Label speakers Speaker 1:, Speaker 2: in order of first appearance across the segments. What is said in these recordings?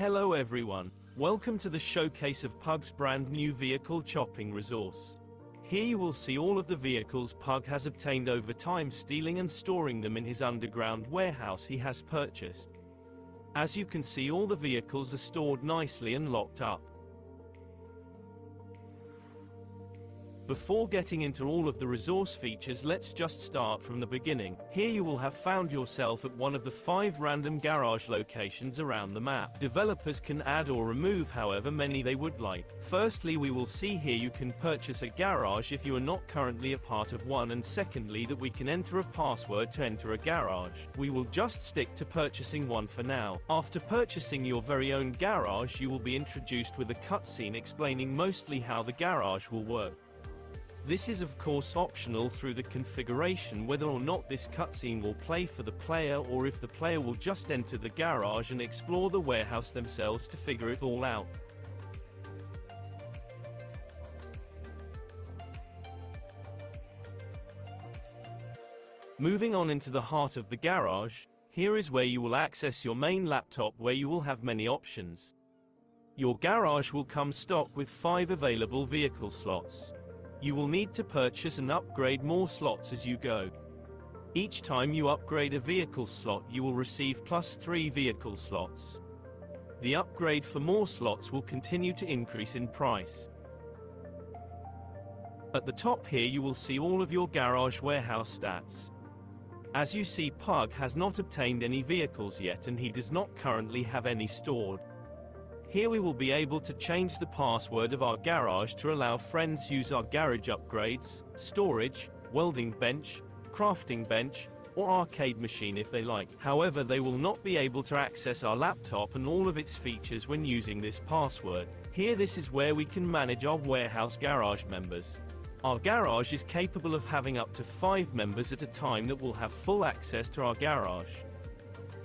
Speaker 1: Hello everyone, welcome to the showcase of Pug's brand new vehicle chopping resource. Here you will see all of the vehicles Pug has obtained over time stealing and storing them in his underground warehouse he has purchased. As you can see all the vehicles are stored nicely and locked up. Before getting into all of the resource features let's just start from the beginning. Here you will have found yourself at one of the five random garage locations around the map. Developers can add or remove however many they would like. Firstly we will see here you can purchase a garage if you are not currently a part of one and secondly that we can enter a password to enter a garage. We will just stick to purchasing one for now. After purchasing your very own garage you will be introduced with a cutscene explaining mostly how the garage will work. This is of course optional through the configuration whether or not this cutscene will play for the player or if the player will just enter the garage and explore the warehouse themselves to figure it all out. Moving on into the heart of the garage, here is where you will access your main laptop where you will have many options. Your garage will come stock with 5 available vehicle slots. You will need to purchase and upgrade more slots as you go. Each time you upgrade a vehicle slot you will receive plus 3 vehicle slots. The upgrade for more slots will continue to increase in price. At the top here you will see all of your garage warehouse stats. As you see Pug has not obtained any vehicles yet and he does not currently have any stored. Here we will be able to change the password of our garage to allow friends use our garage upgrades, storage, welding bench, crafting bench, or arcade machine if they like. However, they will not be able to access our laptop and all of its features when using this password. Here this is where we can manage our warehouse garage members. Our garage is capable of having up to 5 members at a time that will have full access to our garage.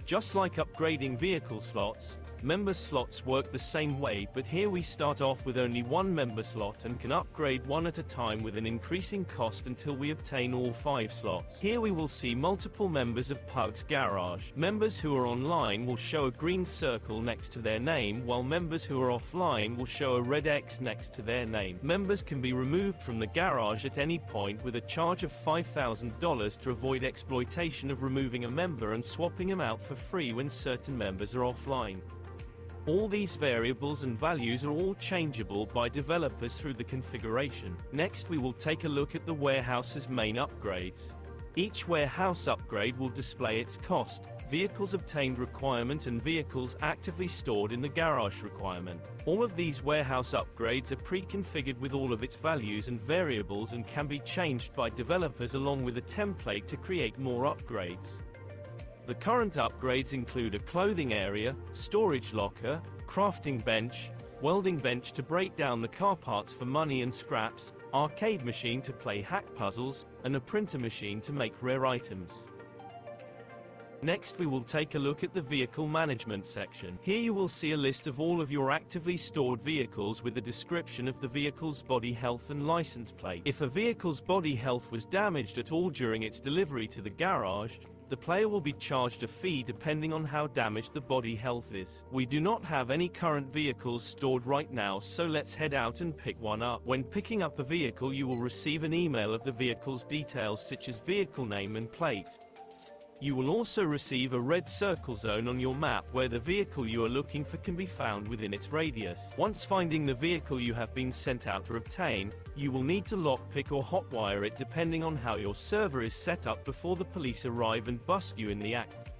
Speaker 1: Just like upgrading vehicle slots, Member slots work the same way but here we start off with only one member slot and can upgrade one at a time with an increasing cost until we obtain all five slots. Here we will see multiple members of Pug's Garage. Members who are online will show a green circle next to their name while members who are offline will show a red X next to their name. Members can be removed from the garage at any point with a charge of $5,000 to avoid exploitation of removing a member and swapping them out for free when certain members are offline. All these variables and values are all changeable by developers through the configuration. Next we will take a look at the warehouse's main upgrades. Each warehouse upgrade will display its cost, vehicles obtained requirement and vehicles actively stored in the garage requirement. All of these warehouse upgrades are pre-configured with all of its values and variables and can be changed by developers along with a template to create more upgrades. The current upgrades include a clothing area, storage locker, crafting bench, welding bench to break down the car parts for money and scraps, arcade machine to play hack puzzles, and a printer machine to make rare items. Next we will take a look at the vehicle management section. Here you will see a list of all of your actively stored vehicles with a description of the vehicle's body health and license plate. If a vehicle's body health was damaged at all during its delivery to the garage, the player will be charged a fee depending on how damaged the body health is. We do not have any current vehicles stored right now so let's head out and pick one up. When picking up a vehicle you will receive an email of the vehicle's details such as vehicle name and plate. You will also receive a red circle zone on your map where the vehicle you are looking for can be found within its radius. Once finding the vehicle you have been sent out to obtain, you will need to lockpick or hotwire it depending on how your server is set up before the police arrive and bust you in the act.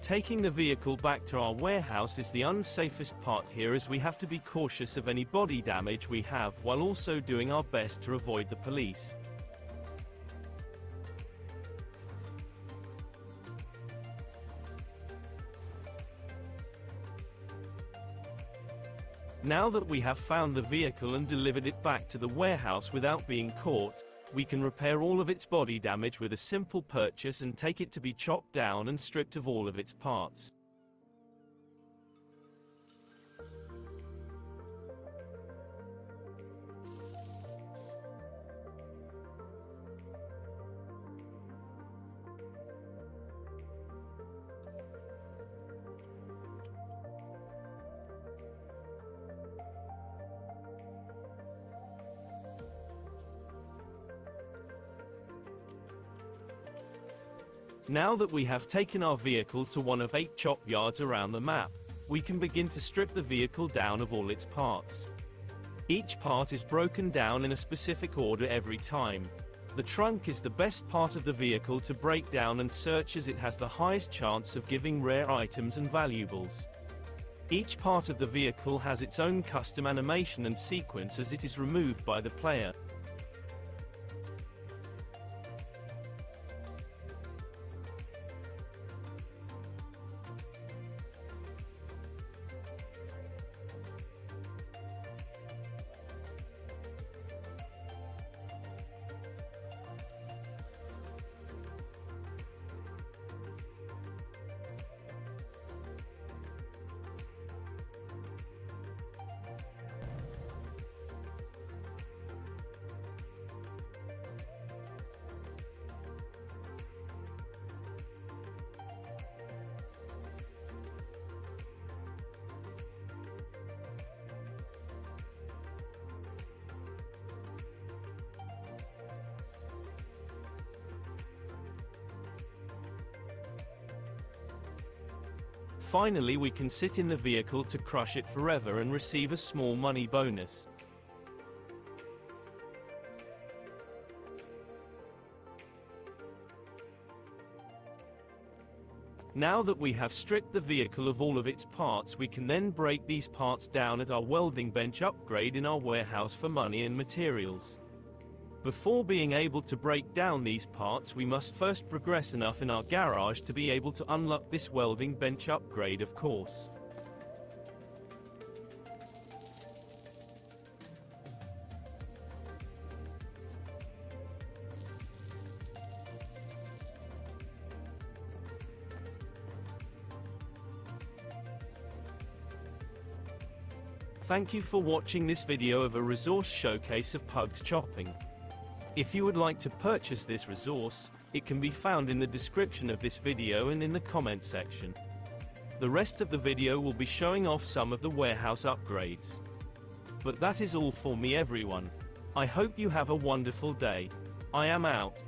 Speaker 1: Taking the vehicle back to our warehouse is the unsafest part here as we have to be cautious of any body damage we have while also doing our best to avoid the police. Now that we have found the vehicle and delivered it back to the warehouse without being caught, we can repair all of its body damage with a simple purchase and take it to be chopped down and stripped of all of its parts. Now that we have taken our vehicle to one of eight chop yards around the map, we can begin to strip the vehicle down of all its parts. Each part is broken down in a specific order every time. The trunk is the best part of the vehicle to break down and search as it has the highest chance of giving rare items and valuables. Each part of the vehicle has its own custom animation and sequence as it is removed by the player. Finally we can sit in the vehicle to crush it forever and receive a small money bonus. Now that we have stripped the vehicle of all of its parts we can then break these parts down at our welding bench upgrade in our warehouse for money and materials. Before being able to break down these parts we must first progress enough in our garage to be able to unlock this welding bench upgrade of course. Thank you for watching this video of a resource showcase of Pugs Chopping. If you would like to purchase this resource, it can be found in the description of this video and in the comment section. The rest of the video will be showing off some of the warehouse upgrades. But that is all for me everyone. I hope you have a wonderful day. I am out.